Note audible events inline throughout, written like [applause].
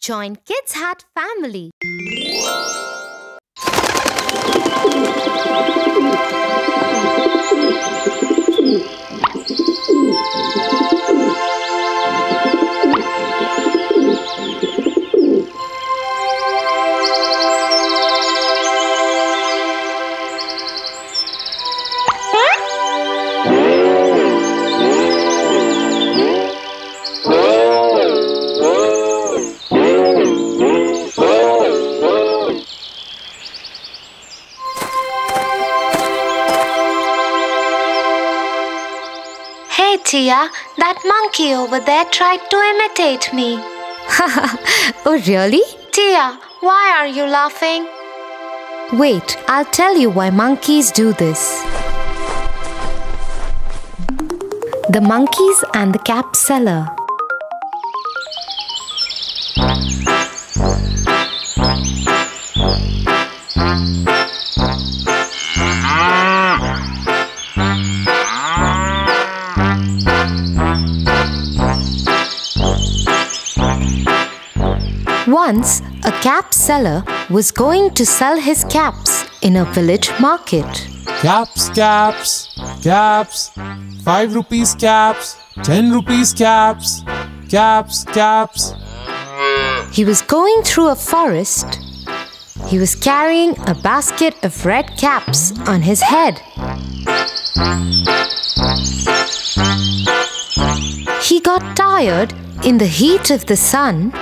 Join Kids Hut family. Tia, that monkey over there tried to imitate me. [laughs] Oh, really? Tia, why are you laughing? Wait, I'll tell you why monkeys do this. The monkeys and the cap seller. Once, a cap seller was going to sell his caps in a village market. Caps, caps, caps. Five rupees caps, ten rupees caps, caps, caps. He was going through a forest. He was carrying a basket of red caps on his head. He got tired in the heat of the sun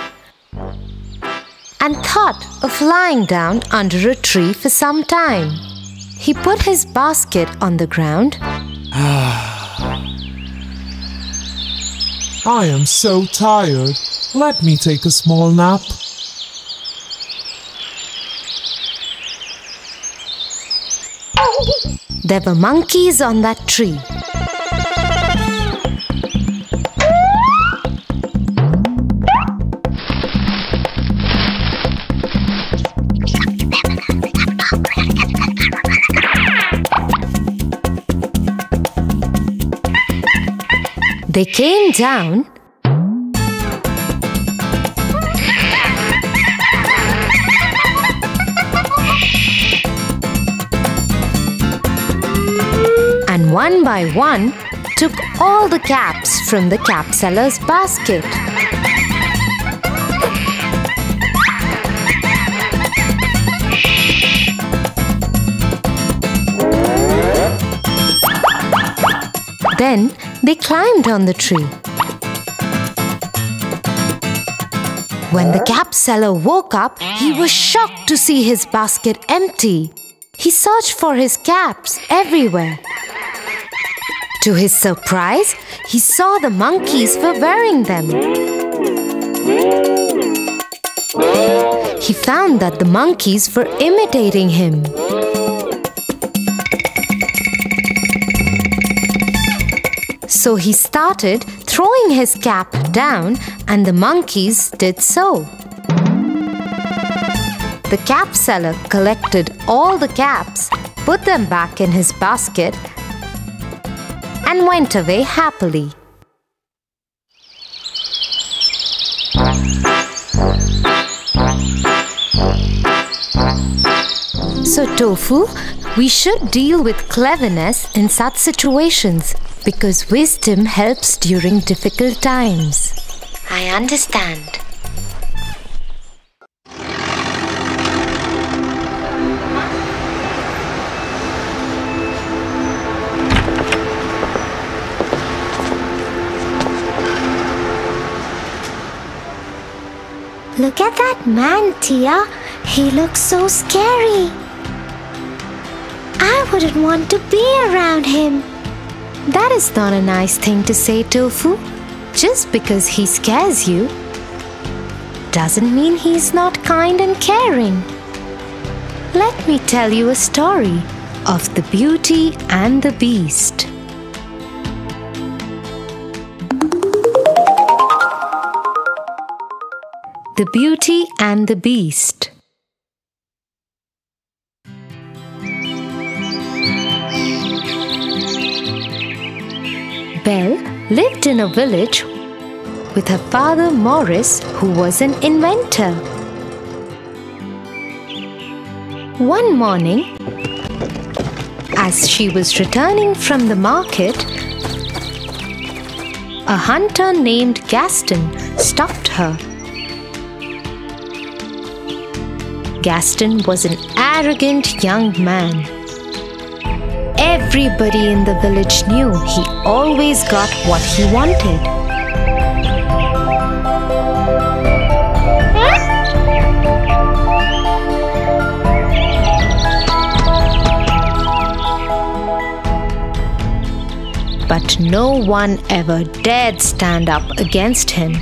and thought of lying down under a tree for some time. He put his basket on the ground [sighs] I am so tired. Let me take a small nap. There were monkeys on that tree. They came down and one by one took all the caps from the cap seller's basket. Then they climbed on the tree. When the cap seller woke up, he was shocked to see his basket empty. He searched for his caps everywhere. To his surprise, he saw the monkeys were wearing them. He found that the monkeys were imitating him. So he started throwing his cap down, and the monkeys did so. The cap seller collected all the caps, put them back in his basket, and went away happily. So, Tofu, we should deal with cleverness in such situations because wisdom helps during difficult times. I understand. Look at that man, Tia. He looks so scary. I wouldn't want to be around him. That is not a nice thing to say, Tofu. Just because he scares you doesn't mean he's not kind and caring. Let me tell you a story of the beauty and the beast. The Beauty and the Beast. Belle lived in a village with her father Morris, who was an inventor. One morning, as she was returning from the market, a hunter named Gaston stopped her. Gaston was an arrogant young man. Everybody in the village knew he always got what he wanted. But no one ever dared stand up against him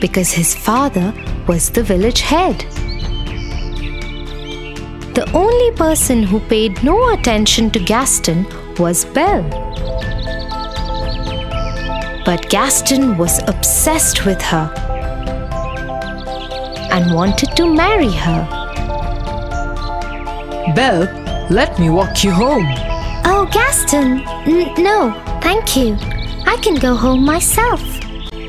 because his father was the village head. The only person who paid no attention to Gaston was Belle. But Gaston was obsessed with her and wanted to marry her. Belle, let me walk you home. Oh, Gaston. N- no, thank you. I can go home myself.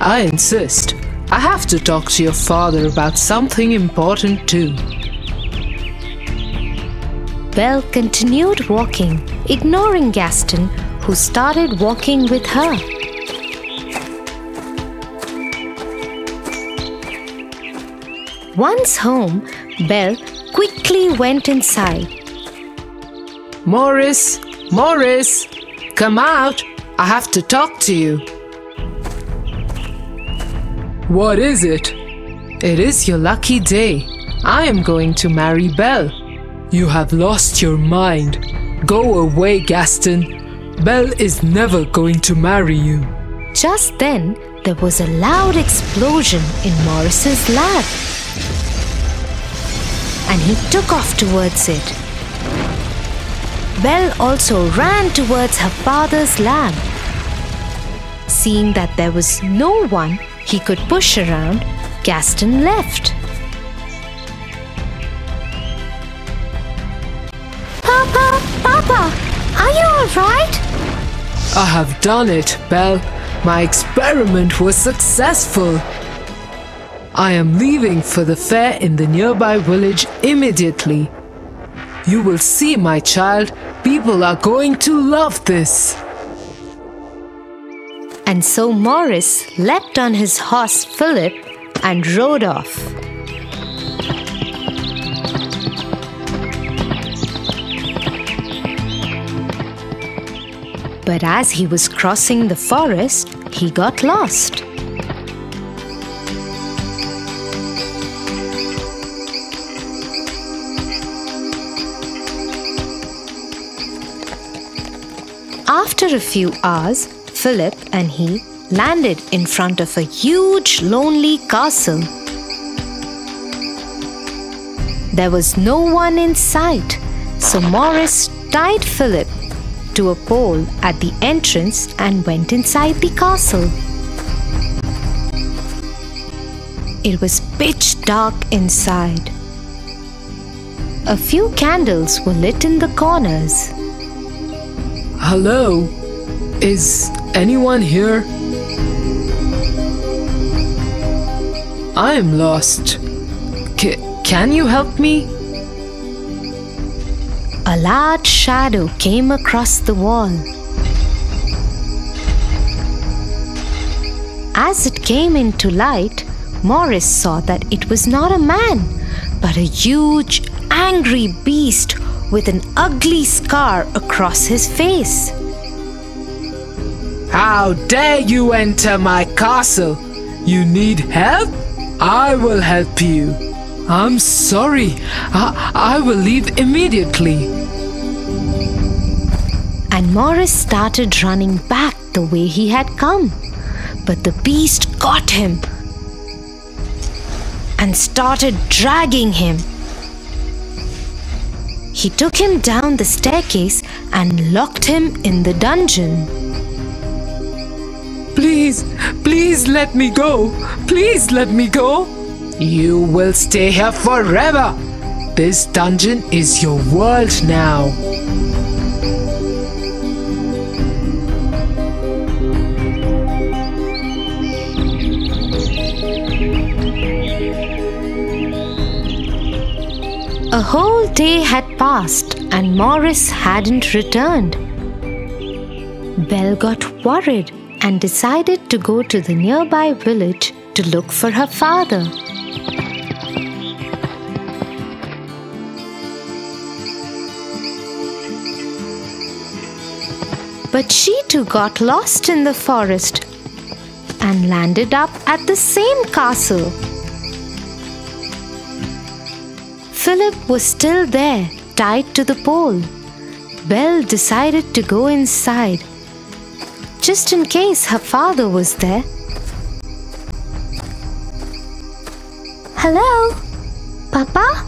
I insist. I have to talk to your father about something important too. Belle continued walking, ignoring Gaston, who started walking with her. Once home, Belle quickly went inside. Morris, Morris, come out. I have to talk to you. What is it? It is your lucky day. I am going to marry Belle. You have lost your mind. Go away, Gaston. Belle is never going to marry you. Just then, there was a loud explosion in Morris's lab. And he took off towards it. Belle also ran towards her father's lab. Seeing that there was no one he could push around, Gaston left. Papa, Papa, are you alright? I have done it, Belle. My experiment was successful. I am leaving for the fair in the nearby village immediately. You will see, my child, people are going to love this. And so Morris leapt on his horse Philip and rode off. But as he was crossing the forest, he got lost. After a few hours, Philip and he landed in front of a huge, lonely castle. There was no one in sight, so Morris tied Philip to a pole at the entrance and went inside the castle. It was pitch dark inside. A few candles were lit in the corners. Hello? Is anyone here? I am lost. C- can you help me? A large shadow came across the wall. As it came into light, Morris saw that it was not a man, but a huge, angry beast with an ugly scar across his face. How dare you enter my castle? You need help? I will help you. I'm sorry. I, I will leave immediately. Morris started running back the way he had come. But the beast caught him and started dragging him. He took him down the staircase and locked him in the dungeon. Please, please let me go. Please let me go. You will stay here forever. This dungeon is your world now. A whole day had passed and Morris hadn't returned. Belle got worried and decided to go to the nearby village to look for her father. But she too got lost in the forest and landed up at the same castle. Philip was still there, tied to the pole. Belle decided to go inside, just in case her father was there. Hello? Papa?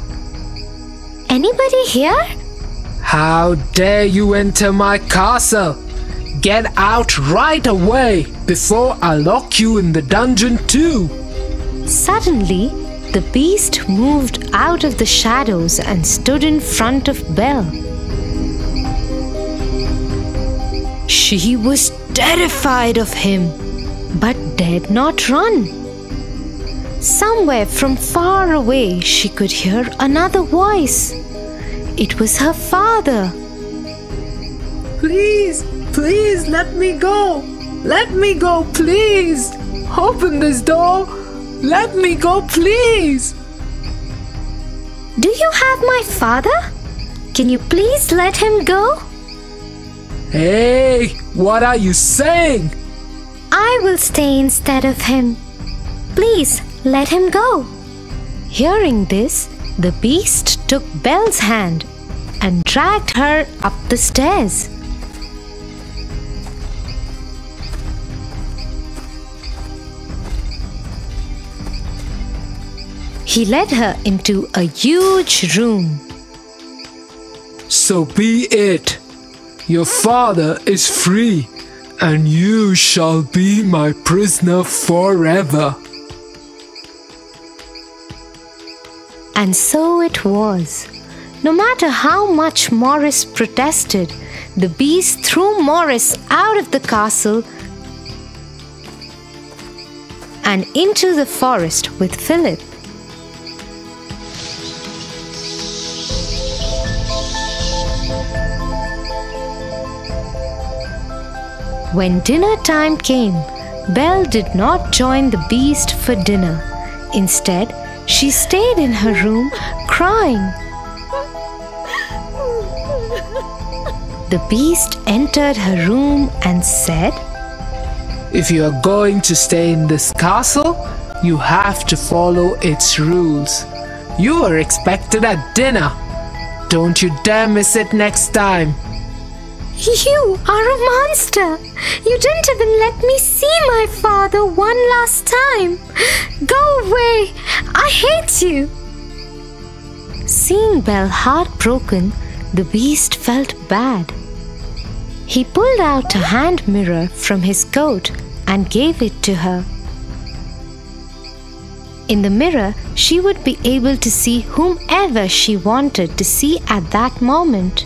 Anybody here? How dare you enter my castle? Get out right away before I lock you in the dungeon too. Suddenly, the beast moved out of the shadows and stood in front of Belle. She was terrified of him, but dared not run. Somewhere from far away, she could hear another voice. It was her father. Please, Please let me go. Let me go, please. Open this door. Let me go, please. Do you have my father? Can you please let him go? Hey, what are you saying? I will stay instead of him. Please let him go. Hearing this, the beast took Belle's hand and dragged her up the stairs. He led her into a huge room. So be it. Your father is free, and you shall be my prisoner forever. And so it was. No matter how much Morris protested, the beast threw Morris out of the castle and into the forest with Philip. When dinner time came, Belle did not join the beast for dinner. Instead, she stayed in her room crying. The beast entered her room and said, If you are going to stay in this castle, you have to follow its rules. You are expected at dinner. Don't you dare miss it next time. You are a monster! You didn't even let me see my father one last time! Go away! I hate you! Seeing Belle heartbroken, the beast felt bad. He pulled out a hand mirror from his coat and gave it to her. In the mirror, she would be able to see whomever she wanted to see at that moment.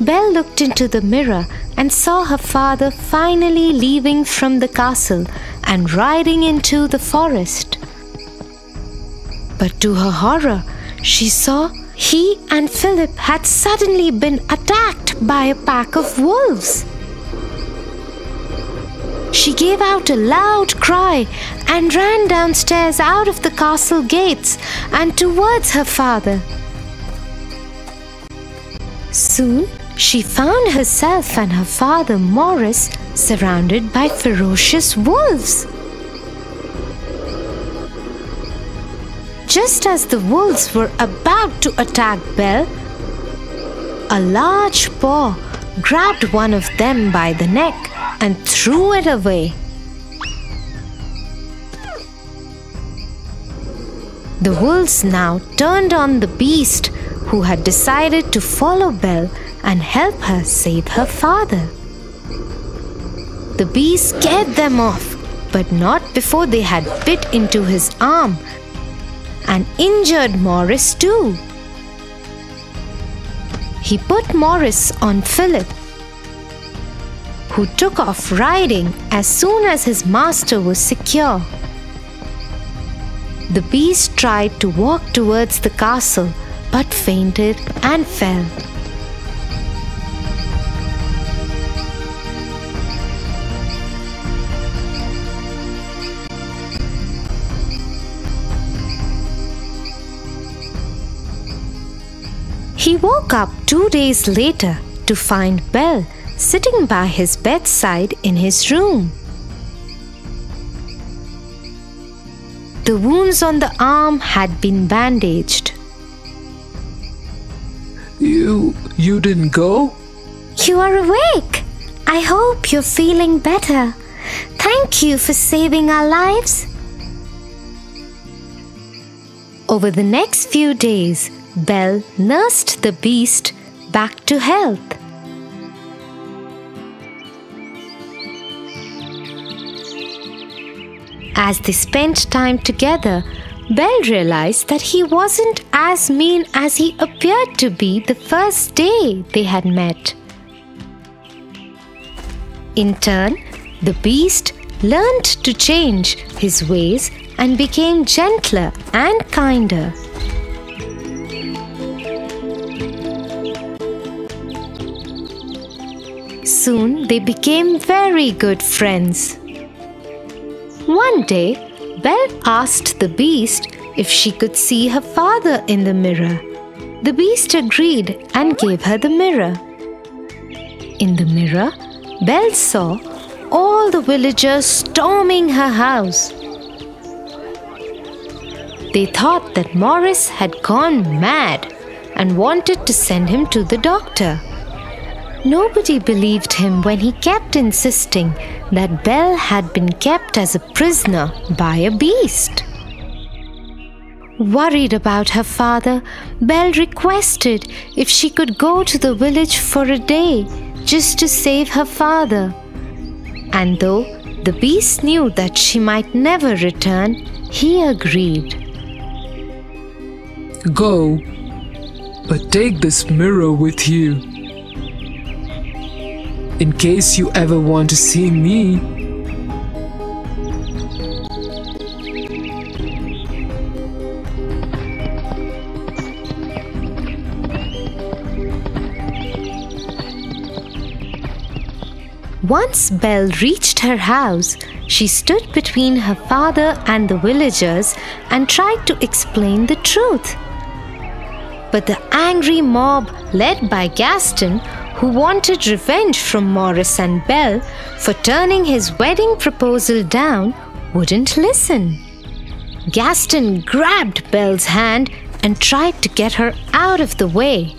Belle looked into the mirror and saw her father finally leaving from the castle and riding into the forest. But to her horror, she saw he and Philip had suddenly been attacked by a pack of wolves. She gave out a loud cry and ran downstairs out of the castle gates and towards her father. Soon, she found herself and her father Morris surrounded by ferocious wolves. Just as the wolves were about to attack Belle, a large paw grabbed one of them by the neck and threw it away. The wolves now turned on the beast who had decided to follow Belle and help her save her father. The beast scared them off, but not before they had bit into his arm and injured Morris too. He put Morris on Philip, who took off riding as soon as his master was secure. The beast tried to walk towards the castle but fainted and fell. He woke up two days later to find Belle sitting by his bedside in his room. The wounds on the arm had been bandaged. You. you didn't go? You are awake. I hope you're feeling better. Thank you for saving our lives. Over the next few days, Belle nursed the beast back to health. As they spent time together, Belle realized that he wasn't as mean as he appeared to be the first day they had met. In turn, the beast learned to change his ways and became gentler and kinder. Soon they became very good friends. One day, Belle asked the beast if she could see her father in the mirror. The beast agreed and gave her the mirror. In the mirror, Belle saw all the villagers storming her house. They thought that Morris had gone mad and wanted to send him to the doctor. Nobody believed him when he kept insisting that Belle had been kept as a prisoner by a beast. Worried about her father, Belle requested if she could go to the village for a day just to save her father. And though the beast knew that she might never return, he agreed. Go, but take this mirror with you in case you ever want to see me. Once Belle reached her house, she stood between her father and the villagers and tried to explain the truth. But the angry mob, led by Gaston, who wanted revenge from Morris and Belle for turning his wedding proposal down, wouldn't listen. Gaston grabbed Belle's hand and tried to get her out of the way.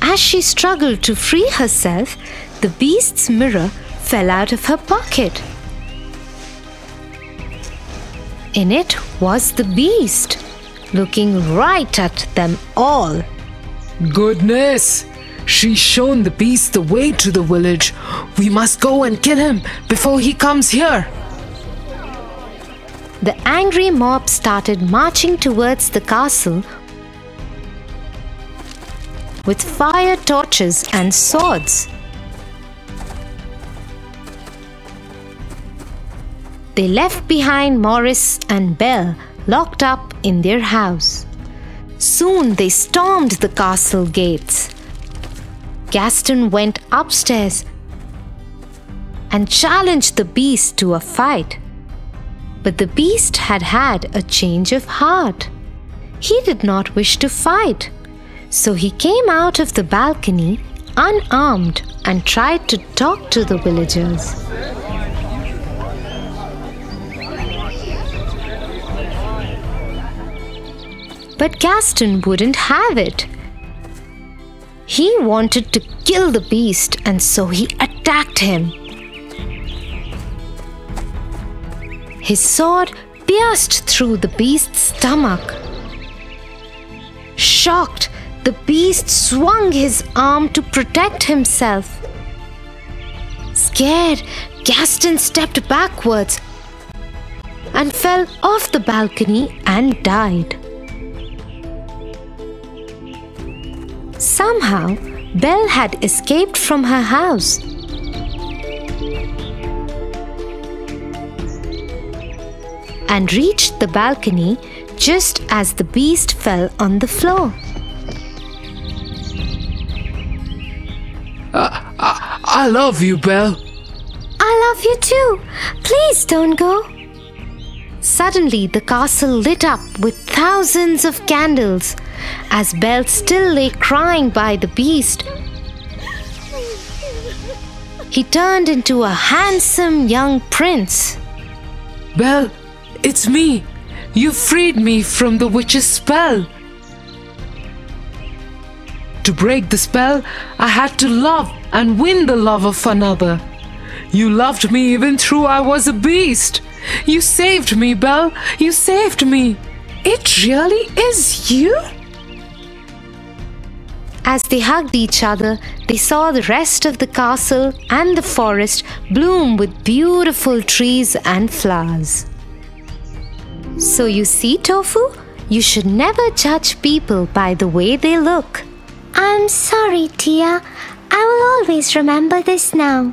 As she struggled to free herself, the beast's mirror fell out of her pocket. In it was the beast, looking right at them all. Goodness! She's shown the beast the way to the village. We must go and kill him before he comes here. The angry mob started marching towards the castle with fire torches and swords. They left behind Morris and Belle locked up in their house. Soon they stormed the castle gates. Gaston went upstairs and challenged the beast to a fight. But the beast had had a change of heart. He did not wish to fight. So he came out of the balcony unarmed and tried to talk to the villagers. But Gaston wouldn't have it. He wanted to kill the beast and so he attacked him. His sword pierced through the beast's stomach. Shocked, the beast swung his arm to protect himself. Scared, Gaston stepped backwards and fell off the balcony and died. Somehow, Belle had escaped from her house. and reached the balcony just as the beast fell on the floor. I love you, Belle. I love you too. Please don't go. Suddenly, the castle lit up with thousands of candles as Belle still lay crying by the beast. He turned into a handsome young prince. Belle, it's me. You freed me from the witch's spell. To break the spell, I had to love and win the love of another. You loved me even though I was a beast. You saved me, Belle. You saved me. It really is you? As they hugged each other, they saw the rest of the castle and the forest bloom with beautiful trees and flowers. So you see, Tofu, you should never judge people by the way they look. I'm sorry, Tia. I will always remember this now.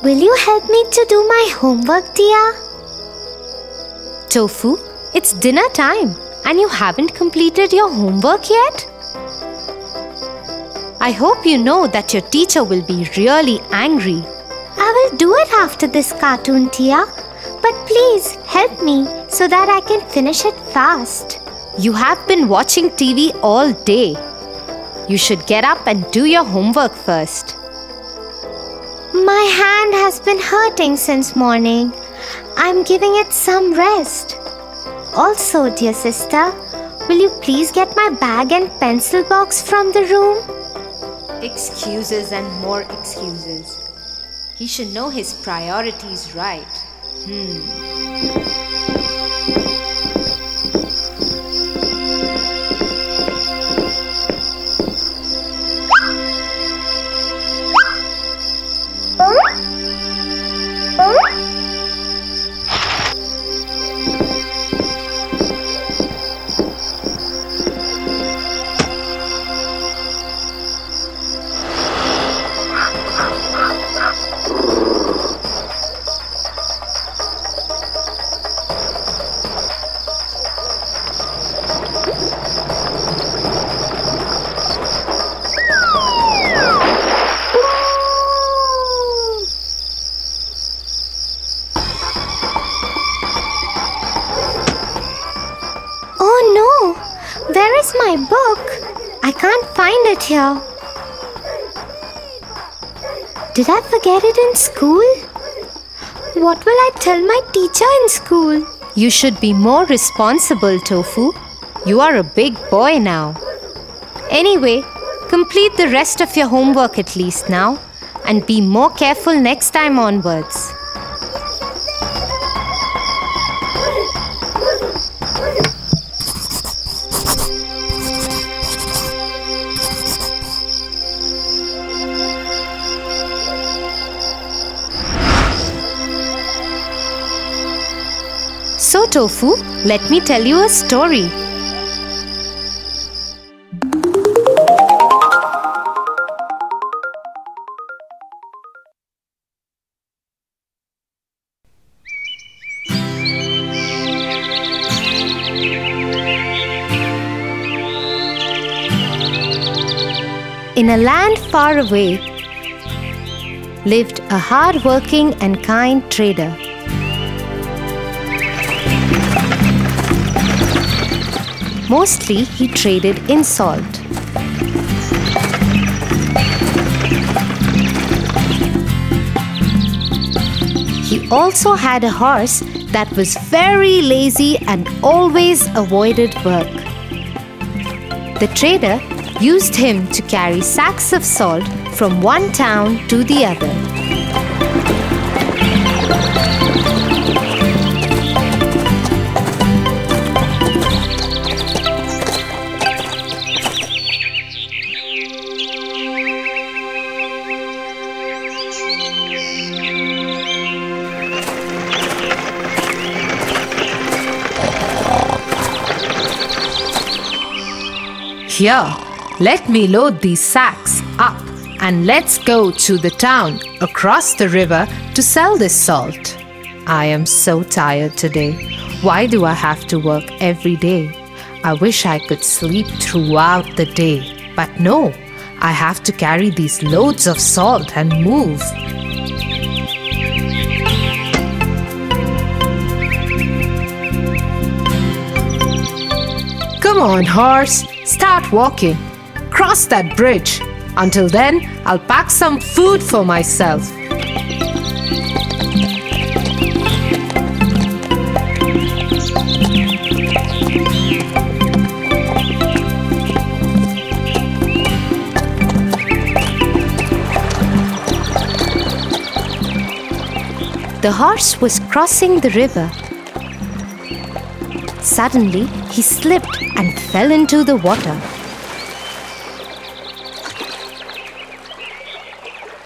Will you help me to do my homework, Tia? Tofu, it's dinner time and you haven't completed your homework yet? I hope you know that your teacher will be really angry. I will do it after this cartoon, Tia. But please help me so that I can finish it fast. You have been watching TV all day. You should get up and do your homework first. My hand has been hurting since morning. I'm giving it some rest. Also, dear sister, will you please get my bag and pencil box from the room? Excuses and more excuses. He should know his priorities right. Hmm. Did I forget it in school? What will I tell my teacher in school? You should be more responsible, Tofu. You are a big boy now. Anyway, complete the rest of your homework at least now and be more careful next time onwards. Tofu, let me tell you a story. In a land far away lived a hard-working and kind trader. Mostly he traded in salt. He also had a horse that was very lazy and always avoided work. The trader used him to carry sacks of salt from one town to the other. Here, let me load these sacks up and let's go to the town across the river to sell this salt. I am so tired today. Why do I have to work every day? I wish I could sleep throughout the day. But no, I have to carry these loads of salt and move. Come on, horse, start walking. Cross that bridge. Until then, I'll pack some food for myself. The horse was crossing the river. Suddenly, he slipped and fell into the water.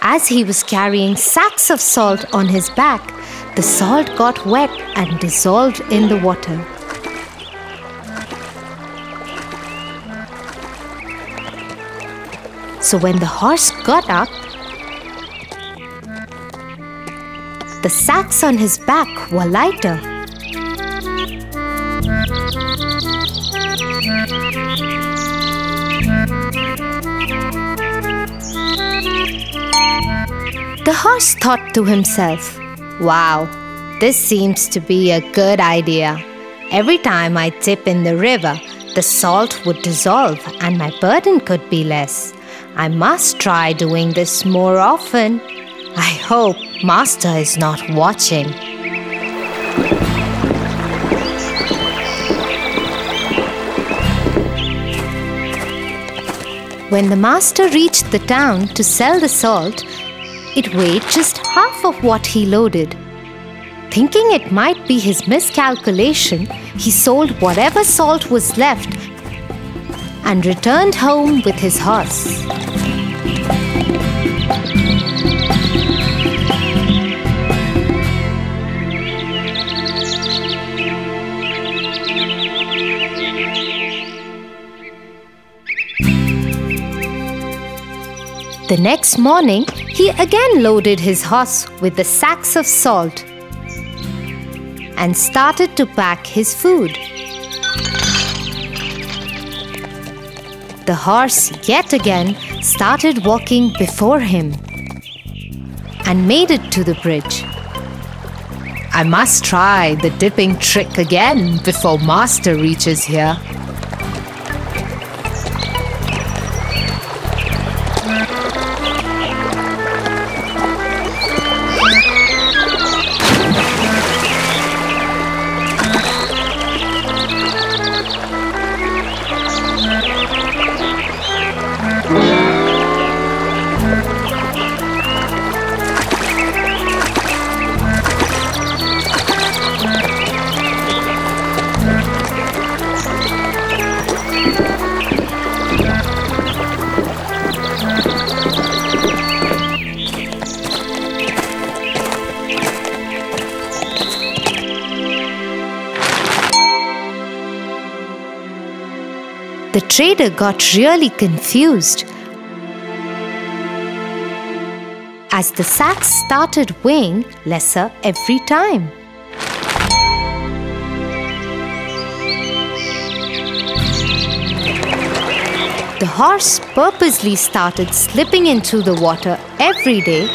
As he was carrying sacks of salt on his back, the salt got wet and dissolved in the water. So when the horse got up, the sacks on his back were lighter. The horse thought to himself, Wow, this seems to be a good idea. Every time I dip in the river, the salt would dissolve and my burden could be less. I must try doing this more often. I hope Master is not watching. When the master reached the town to sell the salt, it weighed just half of what he loaded. Thinking it might be his miscalculation, he sold whatever salt was left and returned home with his horse. The next morning, he again loaded his horse with the sacks of salt and started to pack his food. The horse yet again started walking before him and made it to the bridge. I must try the dipping trick again before Master reaches here. Trader got really confused. As the sacks started weighing lesser every time. The horse purposely started slipping into the water every day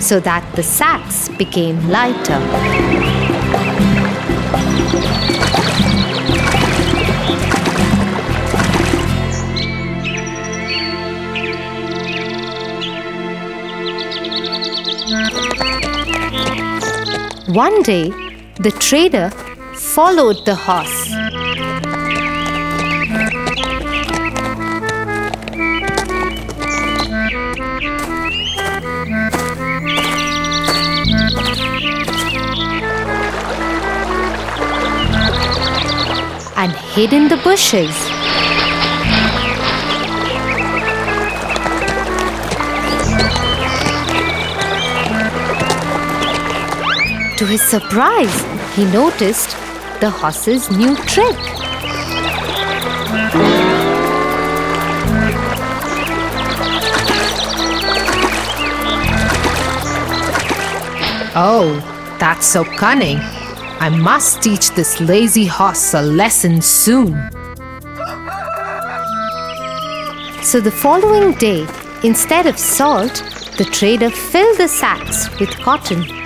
so that the sacks became lighter. One day, the trader followed the horse. and hid in the bushes. To his surprise, he noticed the horse's new trick. Oh, that's so cunning. I must teach this lazy horse a lesson soon. So the following day, instead of salt, the trader filled the sacks with cotton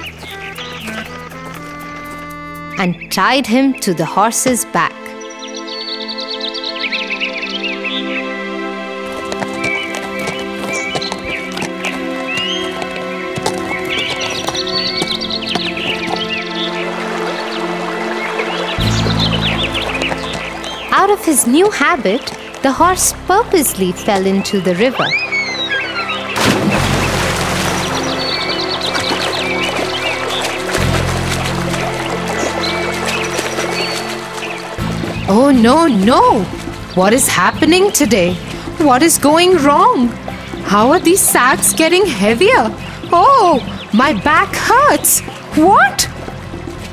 and tied him to the horse's back. Out of his new habit, the horse purposely fell into the river. Oh no, no! What is happening today? What is going wrong? How are these sacks getting heavier? Oh, my back hurts! What?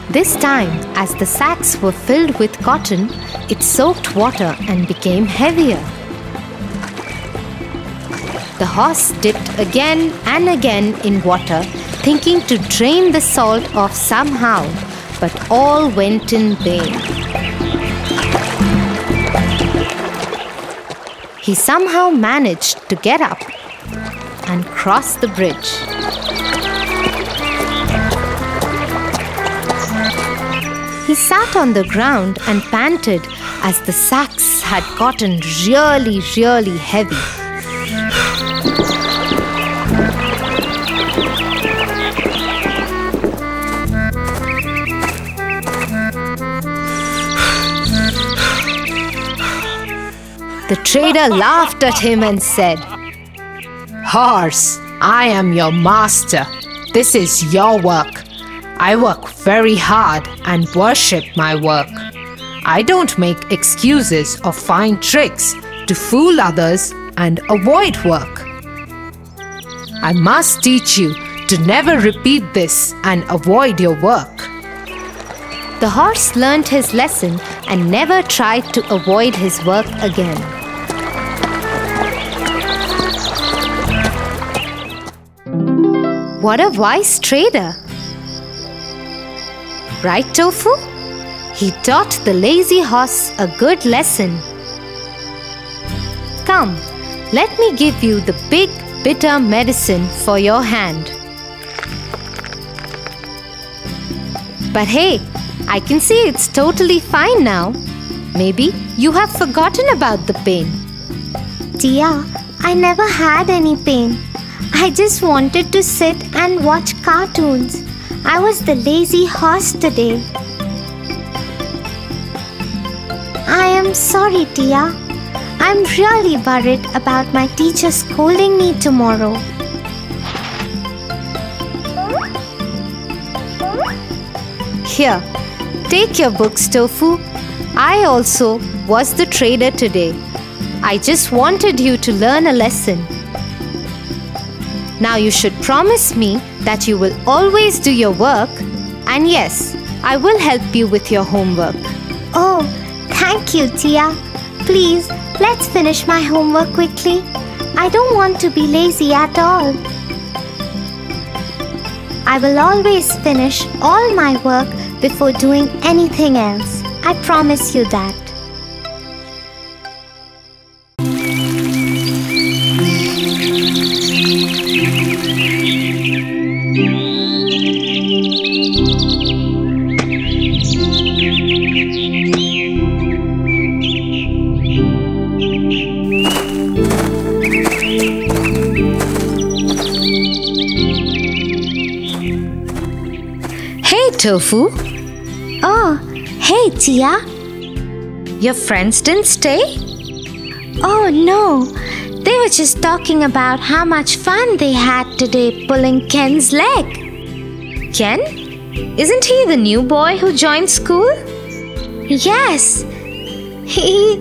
This time, as the sacks were filled with cotton, it soaked water and became heavier. The horse dipped again and again in water, thinking to drain the salt off somehow, but all went in vain. He somehow managed to get up and cross the bridge. He sat on the ground and panted as the sacks had gotten really, really heavy. The trader laughed at him and said, Horse, I am your master. This is your work. I work very hard and worship my work. I don't make excuses or find tricks to fool others and avoid work. I must teach you to never repeat this and avoid your work. The horse learned his lesson and never tried to avoid his work again. What a wise trader! Right, Tofu? He taught the lazy horse a good lesson. Come, let me give you the big bitter medicine for your hand. But hey, I can see it's totally fine now. Maybe you have forgotten about the pain. Tia, I never had any pain. I just wanted to sit and watch cartoons. I was the lazy horse today. I am sorry, Tia. I'm really worried about my teacher scolding me tomorrow. Here, take your books, Tofu. I also was the trader today. I just wanted you to learn a lesson. Now you should promise me that you will always do your work, and yes, I will help you with your homework. Oh, thank you, Tia. Please, let's finish my homework quickly. I don't want to be lazy at all. I will always finish all my work before doing anything else. I promise you that. Tofu, Oh, hey, Tia. your friends didn't stay? Oh no, they were just talking about how much fun they had today pulling Ken's leg. Ken? Isn't he the new boy who joined school? Yes, he,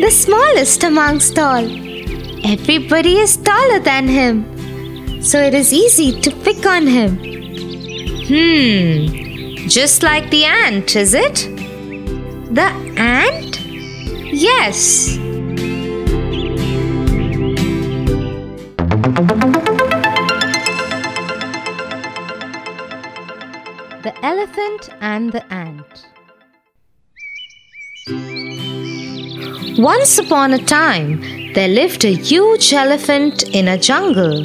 the smallest amongst all. Everybody is taller than him, so it is easy to pick on him. Hmm, just like the ant, is it? The ant? Yes. The Elephant and the Ant Once upon a time, there lived a huge elephant in a jungle.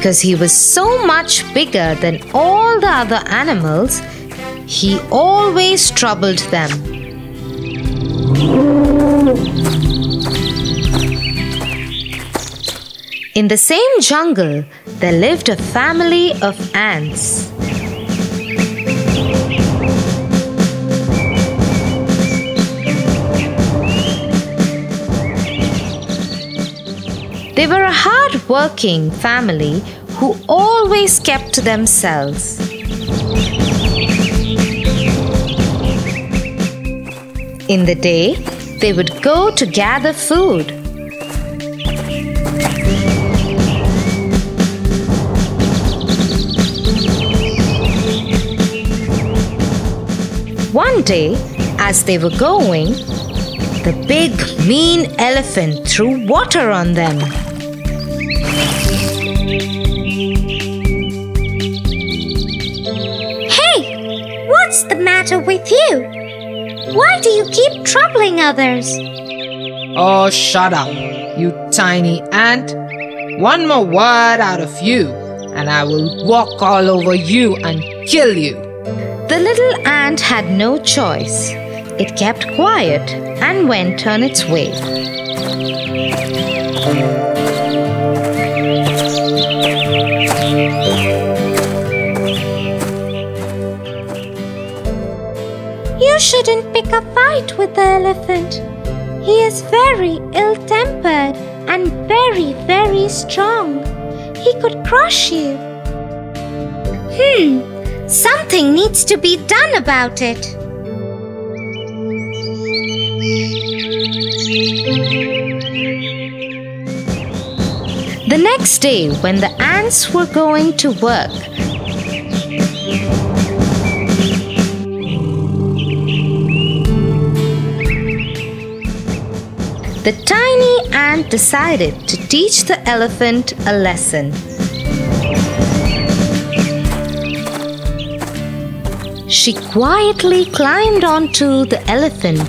Because he was so much bigger than all the other animals, he always troubled them. In the same jungle, there lived a family of ants. They were a hard working family who always kept to themselves. In the day, they would go to gather food. One day, as they were going, the big mean elephant threw water on them. The matter with you? Why do you keep troubling others? Oh, shut up, you tiny ant. One more word out of you, and I will walk all over you and kill you. The little ant had no choice. It kept quiet and went on its way. Shouldn't pick a fight with the elephant. He is very ill tempered and very, very strong. He could crush you. Hmm, something needs to be done about it. The next day, when the ants were going to work, the tiny ant decided to teach the elephant a lesson. She quietly climbed onto the elephant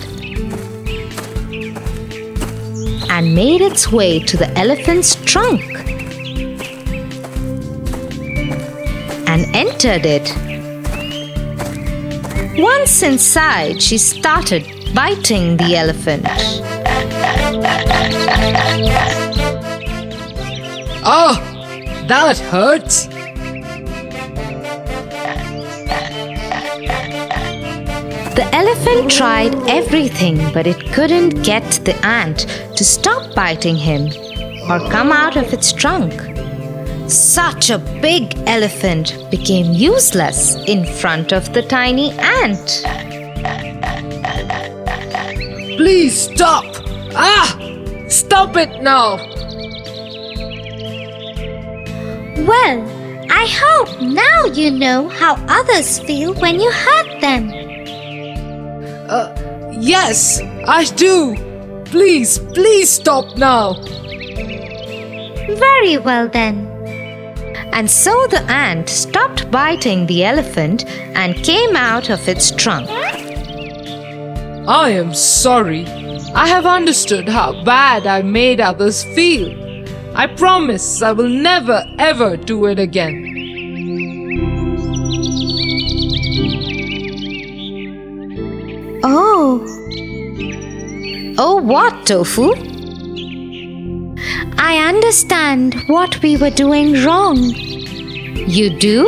and made its way to the elephant's trunk and entered it. Once inside, she started biting the elephant. Oh, that hurts. The elephant tried everything, but it couldn't get the ant to stop biting him or come out of its trunk. Such a big elephant became useless in front of the tiny ant. Please stop. Ah! Stop it now. Well, I hope now you know how others feel when you hurt them. Uh, yes, I do. Please, please stop now. Very well then. And so the ant stopped biting the elephant and came out of its trunk. I am sorry. I have understood how bad I made others feel. I promise I will never ever do it again. Oh. Oh, what, Tofu? I understand what we were doing wrong. You do?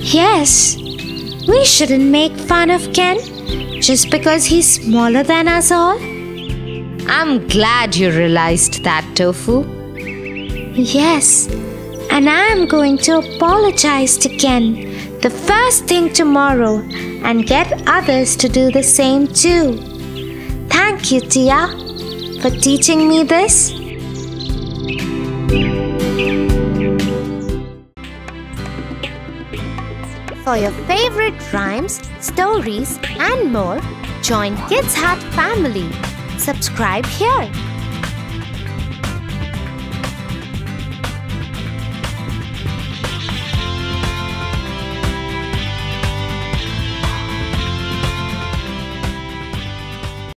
Yes, we shouldn't make fun of Ken just because he's smaller than us all. I'm glad you realized that, Tofu. Yes, and I'm going to apologize to Ken the first thing tomorrow and get others to do the same too. Thank you, Tia, for teaching me this. For your favorite rhymes, stories, and more, join Kids Hut family. Subscribe here.